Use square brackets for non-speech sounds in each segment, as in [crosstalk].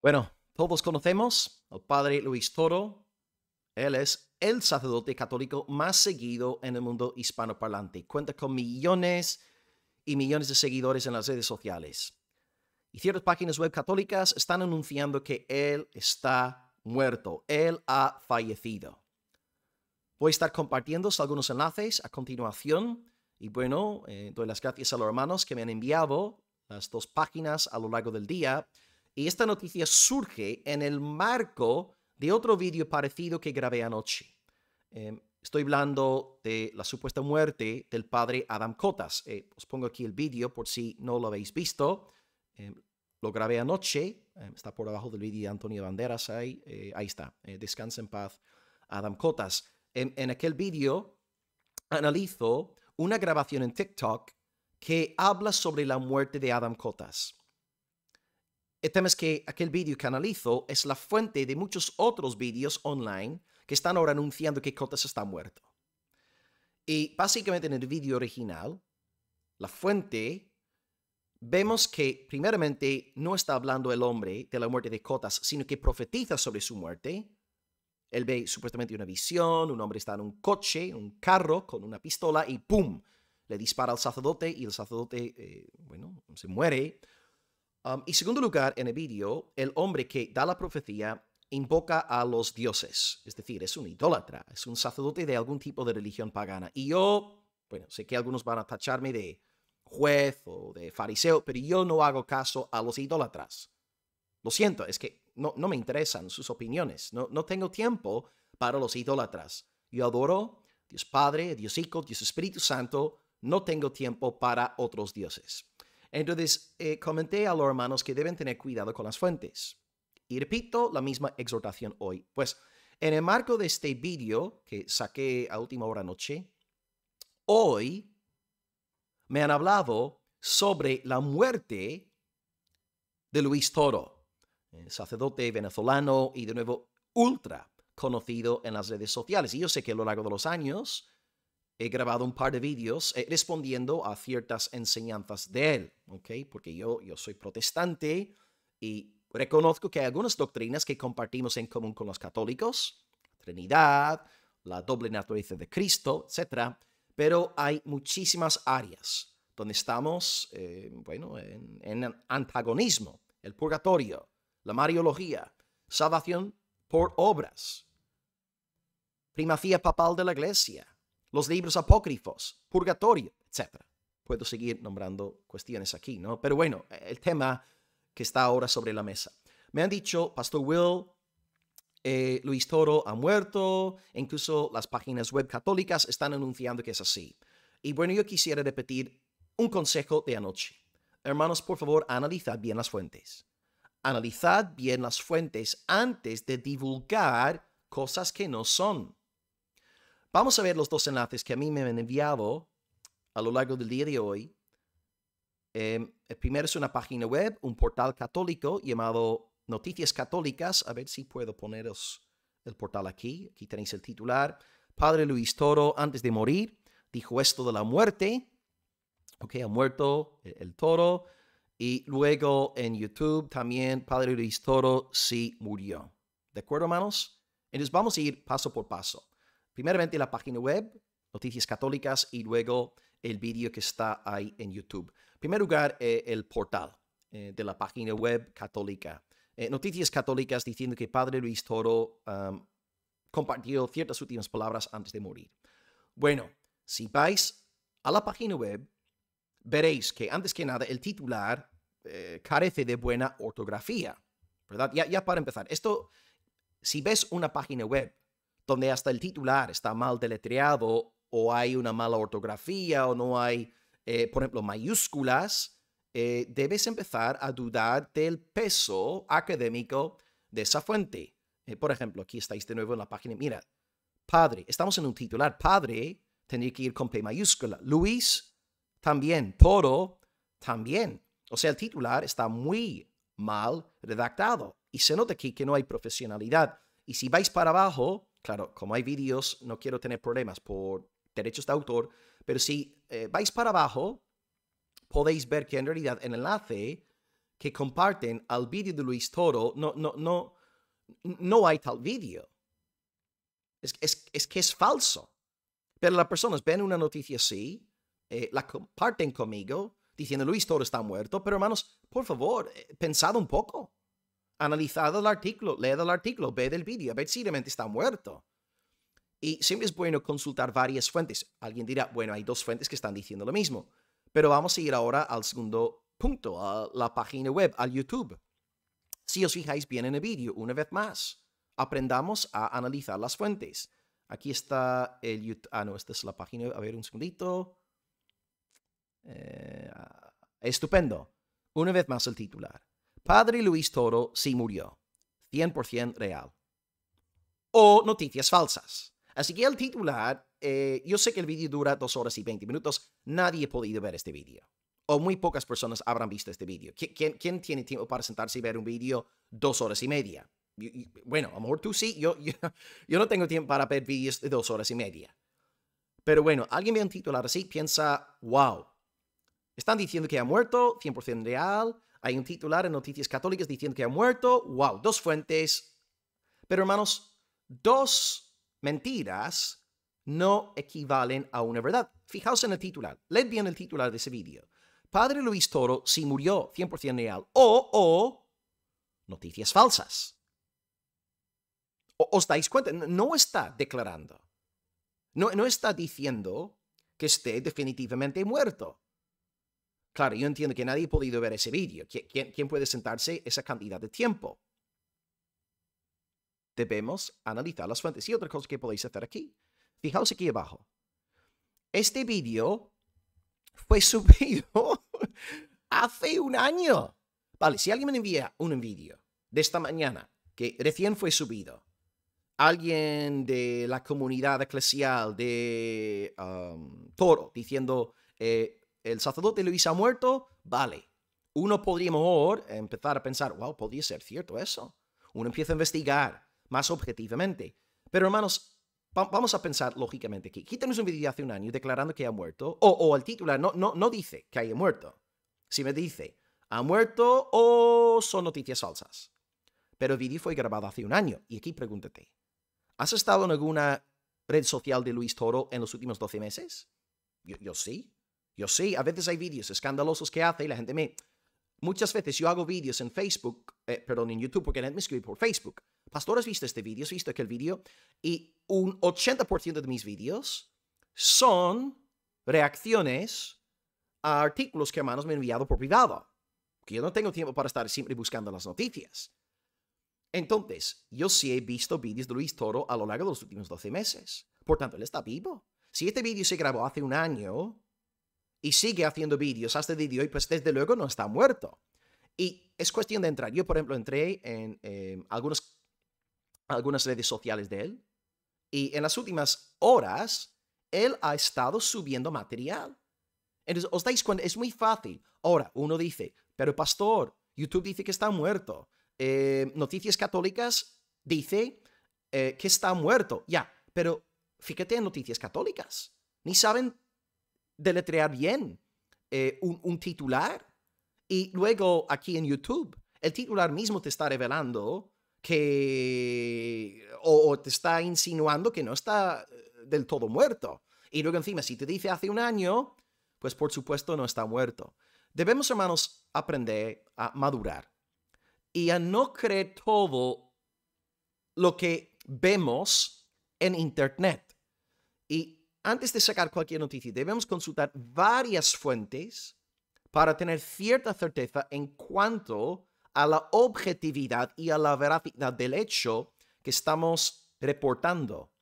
Bueno, todos conocemos al padre Luis Toro. Él es el sacerdote católico más seguido en el mundo hispanoparlante. Cuenta con millones y millones de seguidores en las redes sociales. Y ciertas páginas web católicas están anunciando que él está muerto. Él ha fallecido. Voy a estar compartiendo algunos enlaces a continuación. Y bueno, eh, doy las gracias a los hermanos que me han enviado las dos páginas a lo largo del día. Y esta noticia surge en el marco de otro vídeo parecido que grabé anoche. Em, estoy hablando de la supuesta muerte del padre Adam Cotas. Eh, os pongo aquí el vídeo por si no lo habéis visto. Em, lo grabé anoche. Em, está por abajo del vídeo de Antonio Banderas. Ahí, eh, ahí está. Eh, descansa en paz, Adam Cotas. en aquel vídeo analizo una grabación en TikTok que habla sobre la muerte de Adam Cotas. El tema es que aquel vídeo que analizo es la fuente de muchos otros vídeos online que están ahora anunciando que Cotas está muerto. Y básicamente en el vídeo original, la fuente, vemos que primeramente no está hablando el hombre de la muerte de Cotas, sino que profetiza sobre su muerte. Él ve supuestamente una visión, un hombre está en un coche, un carro con una pistola y ¡pum! Le dispara al sacerdote y el sacerdote, eh, bueno, se muere Um, y segundo lugar, en el vídeo, el hombre que da la profecía invoca a los dioses, es decir, es un idólatra, es un sacerdote de algún tipo de religión pagana. Y yo, bueno, sé que algunos van a tacharme de juez o de fariseo, pero yo no hago caso a los idólatras. Lo siento, es que no, no me interesan sus opiniones, no, no tengo tiempo para los idólatras. Yo adoro Dios Padre, Dios Hijo, Dios Espíritu Santo, no tengo tiempo para otros dioses. Entonces, eh, comenté a los hermanos que deben tener cuidado con las fuentes. Y repito la misma exhortación hoy. Pues, en el marco de este vídeo que saqué a última hora noche, hoy me han hablado sobre la muerte de Luis Toro, sacerdote venezolano y de nuevo ultra conocido en las redes sociales. Y yo sé que a lo largo de los años he grabado un par de vídeos eh, respondiendo a ciertas enseñanzas de él, ¿ok? Porque yo, yo soy protestante y reconozco que hay algunas doctrinas que compartimos en común con los católicos, Trinidad, la doble naturaleza de Cristo, etc. Pero hay muchísimas áreas donde estamos, eh, bueno, en, en antagonismo, el purgatorio, la mariología, salvación por obras, primacía papal de la iglesia, los libros apócrifos, purgatorio, etc. Puedo seguir nombrando cuestiones aquí, ¿no? Pero bueno, el tema que está ahora sobre la mesa. Me han dicho, Pastor Will, eh, Luis Toro ha muerto, incluso las páginas web católicas están anunciando que es así. Y bueno, yo quisiera repetir un consejo de anoche. Hermanos, por favor, analizad bien las fuentes. Analizad bien las fuentes antes de divulgar cosas que no son. Vamos a ver los dos enlaces que a mí me han enviado a lo largo del día de hoy. Em, el primero es una página web, un portal católico llamado Noticias Católicas. A ver si puedo poneros el portal aquí. Aquí tenéis el titular. Padre Luis Toro, antes de morir, dijo esto de la muerte. Ok, ha muerto el, toro. Y luego en YouTube también, Padre Luis Toro sí murió. ¿De acuerdo, hermanos? Entonces vamos a ir paso por paso. Primeramente la página web, Noticias Católicas, y luego el vídeo que está ahí en YouTube. En primer lugar, eh, el portal eh, de la página web católica. Eh, Noticias Católicas diciendo que Padre Luis Toro compartió ciertas últimas palabras antes de morir. Bueno, si vais a la página web, veréis que antes que nada el titular carece de buena ortografía, ¿verdad? Ya, ya para empezar, esto, si ves una página web donde hasta el titular está mal deletreado o hay una mala ortografía o no hay, eh, por ejemplo, mayúsculas, eh, debes empezar a dudar del peso académico de esa fuente. Eh, por ejemplo, aquí estáis de nuevo en la página. Mira, padre, estamos en un titular. Padre tendría que ir con P mayúscula. Luis, también. Toro, también. O sea, el titular está muy mal redactado y se nota aquí que no hay profesionalidad. Y si vais para abajo, Claro, como hay vídeos, no quiero tener problemas por derechos de autor, pero si eh, vais para abajo, podéis ver que en realidad el enlace que comparten al vídeo de Luis Toro, no, no, no, no hay tal vídeo. Es, es, es, que es falso. Pero las personas ven una noticia así, eh, la comparten conmigo, diciendo Luis Toro está muerto. Pero hermanos, por favor, eh, pensad un poco. Analizad el artículo, leed el artículo, ved el vídeo, a ver si realmente está muerto. Y siempre es bueno consultar varias fuentes. Alguien dirá, bueno, hay dos fuentes que están diciendo lo mismo. Pero vamos a ir ahora al segundo punto, a la página web, al YouTube. Si os fijáis bien en el vídeo, una vez más, aprendamos a analizar las fuentes. Aquí está el YouTube. Ah, no, esta es la página. A ver, un segundito. Eh, estupendo. Una vez más el titular. Padre Luis Toro sí murió. 100% real. O noticias falsas. Así que el titular, eh, yo sé que el vídeo dura dos horas y 20 minutos. Nadie ha podido ver este vídeo. O muy pocas personas habrán visto este vídeo. ¿Quién, ¿Quién, tiene tiempo para sentarse y ver un vídeo dos horas y media? Bueno, a lo mejor tú sí. Yo, yo, no tengo tiempo para ver vídeos de dos horas y media. Pero bueno, alguien ve un titular así, piensa, wow. Están diciendo que ha muerto, 100% real. Hay un titular en Noticias Católicas diciendo que ha muerto. Wow, dos fuentes. Pero hermanos, dos mentiras no equivalen a una verdad. Fijaos en el titular. Leed bien el titular de ese vídeo. Padre Luis Toro sí murió 100% real. O, o, noticias falsas. ¿Os dais cuenta? No está declarando. No, no está diciendo que esté definitivamente muerto. Claro, yo entiendo que nadie ha podido ver ese vídeo. ¿Quién, ¿Quién, puede sentarse esa cantidad de tiempo? debemos analizar las fuentes. Y otra cosa que podéis hacer aquí. Fijaos aquí abajo. Este vídeo fue [laughs] subido hace un año. Vale, si alguien me envía un vídeo de esta mañana que recién fue subido, alguien de la comunidad eclesial de um, Toro diciendo eh, el sacerdote Luis ha muerto, vale. Uno podría mejor empezar a pensar, wow, podría ser cierto eso. Uno empieza a investigar más objetivamente. Pero hermanos, vamos a pensar lógicamente aquí. Aquí tenemos un vídeo de hace un año declarando que ha muerto, o, el titular no, no, no dice que haya muerto. Si me dice, ha muerto o son noticias falsas. Pero el vídeo fue grabado hace un año. Y aquí pregúntate, ¿has estado en alguna red social de Luis Toro en los últimos 12 meses? Yo sí. Yo sí. A veces hay vídeos escandalosos que hace y la gente me... Muchas veces yo hago vídeos en Facebook, eh, perdón, en YouTube, porque la gente me escribe por Facebook. Pastor, ¿has visto este vídeo? ¿Has visto aquel vídeo? Y un 80% de mis vídeos son reacciones a artículos que hermanos me han enviado por privado. Que yo no tengo tiempo para estar siempre buscando las noticias. Entonces, yo sí he visto vídeos de Luis Toro a lo largo de los últimos 12 meses. Por tanto, él está vivo. Si este vídeo se grabó hace un año y sigue haciendo vídeos hasta el día de hoy, pues desde luego no está muerto. Y es cuestión de entrar. Yo, por ejemplo, entré en eh, algunos algunas redes sociales de él. Y en las últimas horas, él ha estado subiendo material. Entonces, os dais cuenta, es muy fácil. Ahora, uno dice, pero pastor, YouTube dice que está muerto. Eh, Noticias Católicas dice eh, que está muerto. Ya, pero fíjate en Noticias Católicas. Ni saben deletrear bien eh, un, un titular. Y luego aquí en YouTube, el titular mismo te está revelando que o, te está insinuando que no está eh, del todo muerto. Y luego encima, si te dice hace un año, pues por supuesto no está muerto. Debemos, hermanos, aprender a madurar y a no creer todo lo que vemos en Internet. Y antes de sacar cualquier noticia, debemos consultar varias fuentes para tener cierta certeza en cuanto a la objetividad y a la veracidad del hecho que estamos reportando.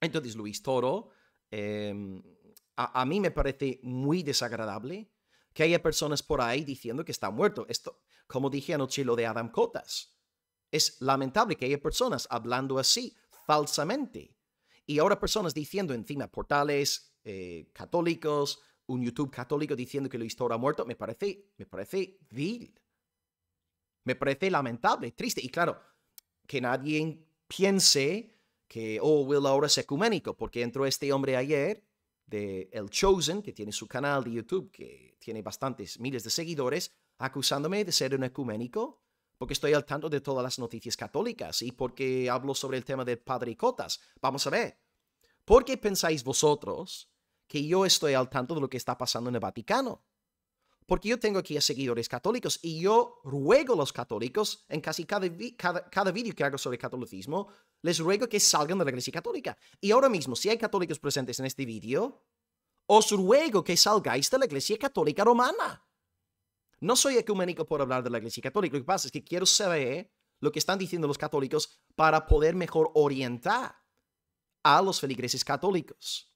Entonces, Luis Toro, em, a, mí me parece muy desagradable que haya personas por ahí diciendo que está muerto. Esto, como dije anoche, lo de Adam Cotas. Es lamentable que haya personas hablando así, falsamente. Y ahora personas diciendo encima portales eh, católicos, un YouTube católico diciendo que Luis Toro ha muerto, me parece, me parece vil. Me parece lamentable, triste. Y claro, que nadie piense que, oh, Will ahora es ecuménico, porque entró este hombre ayer de El Chosen, que tiene su canal de YouTube, que tiene bastantes miles de seguidores, acusándome de ser un ecuménico porque estoy al tanto de todas las noticias católicas y porque hablo sobre el tema del padre Cotas. Vamos a ver. ¿Por qué pensáis vosotros que yo estoy al tanto de lo que está pasando en el Vaticano? Porque yo tengo aquí a seguidores católicos y yo ruego a los católicos en casi cada, cada, cada vídeo que hago sobre catolicismo, les ruego que salgan de la Iglesia Católica. Y ahora mismo, si hay católicos presentes en este vídeo, os ruego que salgáis de la Iglesia Católica Romana. No soy ecuménico por hablar de la Iglesia Católica. Lo que pasa es que quiero saber lo que están diciendo los católicos para poder mejor orientar a los feligreses católicos.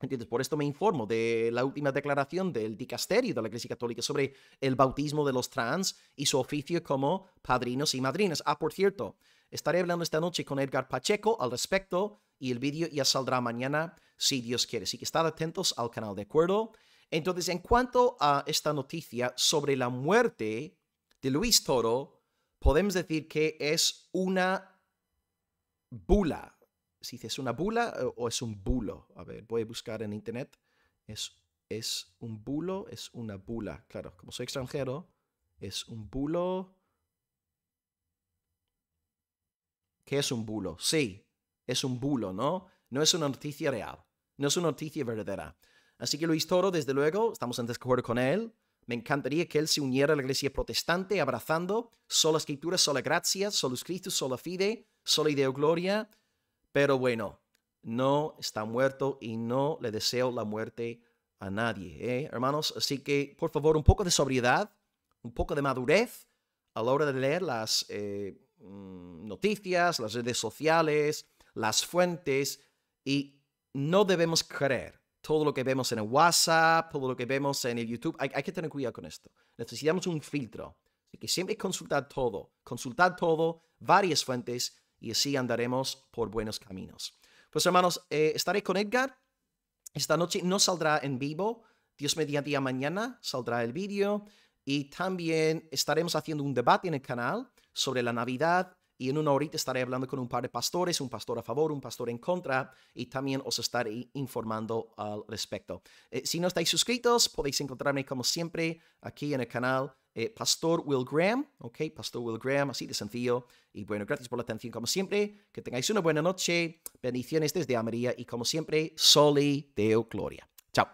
Entonces, por esto me informo de la última declaración del dicasterio de la Iglesia Católica sobre el bautismo de los trans y su oficio como padrinos y madrinas. Ah, por cierto, estaré hablando esta noche con Edgar Pacheco al respecto y el vídeo ya saldrá mañana si Dios quiere. Así que estad atentos al canal, ¿de acuerdo? Entonces, en cuanto a esta noticia sobre la muerte de Luis Toro, podemos decir que es una bula. Si es una bula eh, o es un bulo. A ver, voy a buscar en internet. Es, es un bulo, es una bula. Claro, como soy extranjero, es un bulo. ¿Qué es un bulo? Sí, es un bulo, ¿no? No es una noticia real, no es una noticia verdadera. Así que Luis Toro, desde luego, estamos en desacuerdo con él. Me encantaría que él se uniera a la iglesia protestante abrazando sola escritura, sola gracia, solo Cristo, sola fide, sola ideo gloria. Pero bueno, no está muerto y no le deseo la muerte a nadie, ¿eh, hermanos. Así que, por favor, un poco de sobriedad, un poco de madurez a la hora de leer las eh, mm, noticias, las redes sociales, las fuentes y no debemos creer todo lo que vemos en el WhatsApp, todo lo que vemos en el YouTube. Hay, que tener cuidado con esto. Necesitamos un filtro. Así que siempre consultar todo, consultar todo, varias fuentes y así andaremos por buenos caminos. Pues hermanos, eh, estaré con Edgar. Esta noche no saldrá en vivo. Dios mediante mañana saldrá el vídeo. Y también estaremos haciendo un debate en el canal sobre la Navidad y en una horita estaré hablando con un par de pastores, un pastor a favor, un pastor en contra, y también os estaré informando al respecto. Eh, si no estáis suscritos, podéis encontrarme como siempre aquí en el canal eh, Pastor Will Graham, ok, Pastor Will Graham, así de sencillo. Y bueno, gracias por la atención como siempre, que tengáis una buena noche, bendiciones desde Amaría y como siempre, Soli Deo Gloria. Chao.